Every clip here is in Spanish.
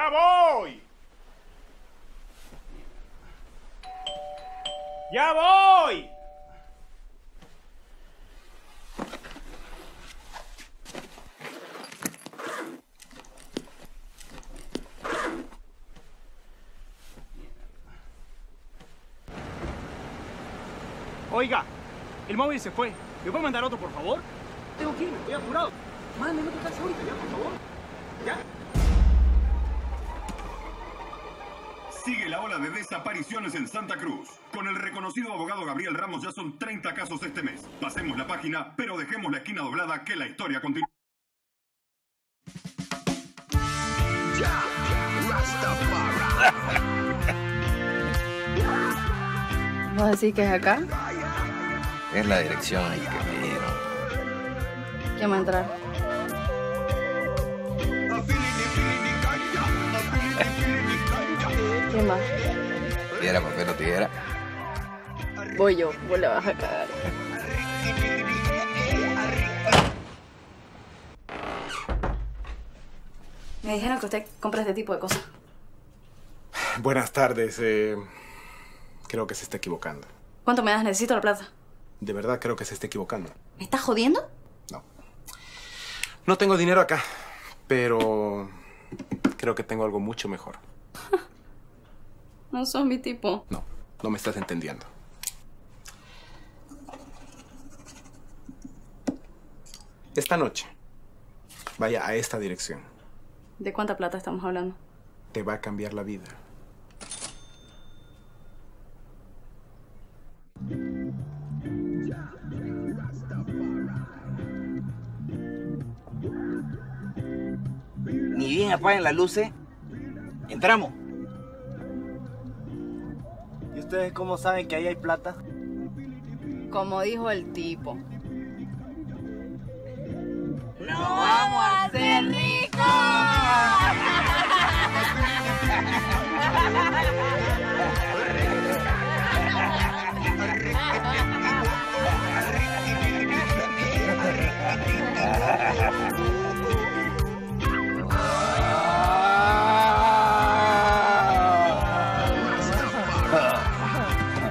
¡Ya voy! ¡Ya voy! Oiga, el móvil se fue. ¿Me puede mandar otro, por favor? Tengo que irme, estoy apurado. Mándeme otro taxi ahorita, ya, por favor. ¿Ya? Sigue la ola de desapariciones en Santa Cruz. Con el reconocido abogado Gabriel Ramos ya son 30 casos este mes. Pasemos la página, pero dejemos la esquina doblada que la historia continúa. ¿Vos decís que es acá? Es la dirección que me dieron. ¿Quién va a entrar? ¿Quién más? Piedra, papel o tijera. Voy yo, vos la vas a cagar. Me dijeron que usted compra este tipo de cosas. Buenas tardes. eh, creo que se está equivocando. ¿Cuánto me das? Necesito la plata. De verdad creo que se está equivocando. ¿Me estás jodiendo? No. No tengo dinero acá, pero creo que tengo algo mucho mejor. No sos mi tipo. No, no me estás entendiendo. Esta noche, vaya a esta dirección. ¿De cuánta plata estamos hablando? Te va a cambiar la vida. Ni bien apaguen las luces. Entramos. ¿Y ustedes cómo saben que ahí hay plata? Como dijo el tipo.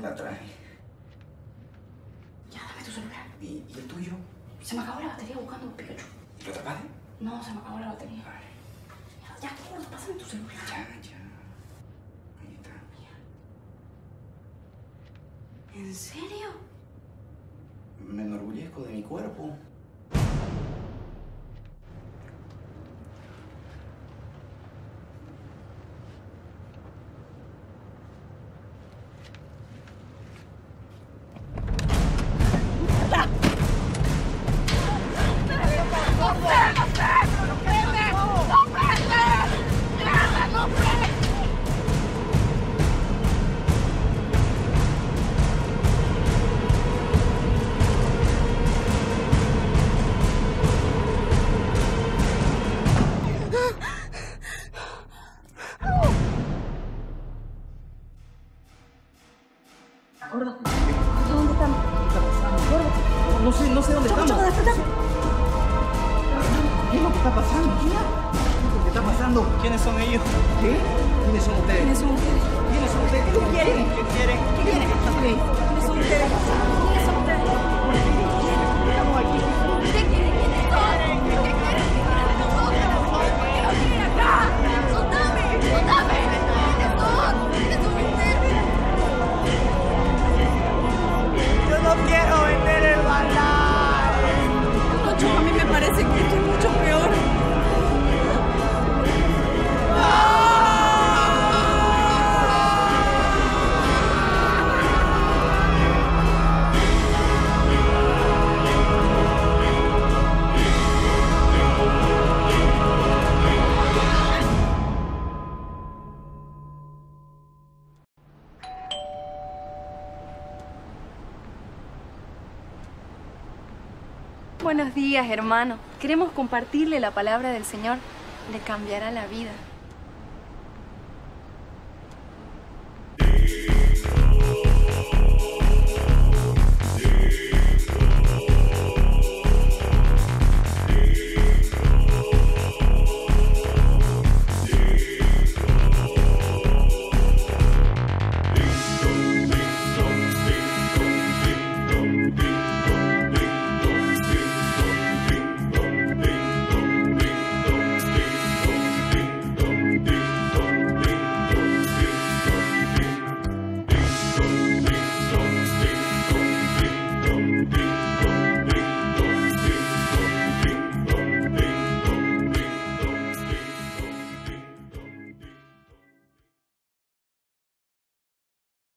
La traje. Ya, dame tu celular. ¿Y, y el tuyo? Se me acabó la batería buscando un Pikachu. ¿Lo tapaste? No, se me acabó la batería. Ya, ya, gordo, pásame tu celular. Ya, ya. Ahí está. ¿En serio? Me enorgullezco de mi cuerpo. Gordo, ¿dónde estamos? No sé, no sé dónde estamos. ¿Qué es lo que está pasando? ¿Qué está pasando? ¿Quiénes son ellos? ¿Qué? ¿Quiénes son ustedes? ¿Quiénes son ustedes? ¿Quiénes son ustedes? ¿Qué quieren? ¿Qué quieren? ¿Qué quieren? ¿Quiénes son ustedes? ¿Quiénes son ustedes? Buenos días, hermano. Queremos compartirle la palabra del Señor. Le cambiará la vida.